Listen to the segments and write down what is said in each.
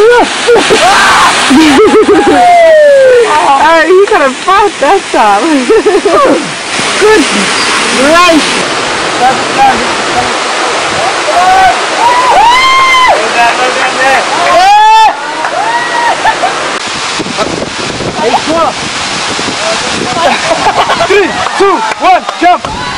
Uh, you got a fast that time. Good gracious. Three, two, one, jump!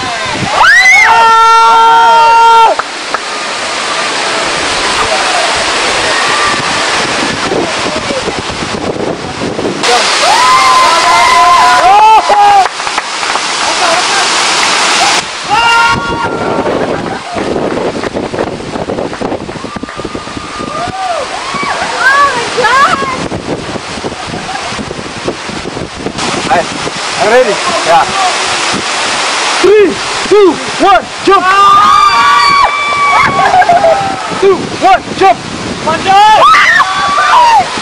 Hey, I'm ready. Yeah. Three, two, one, jump! two, one, jump! One, jump!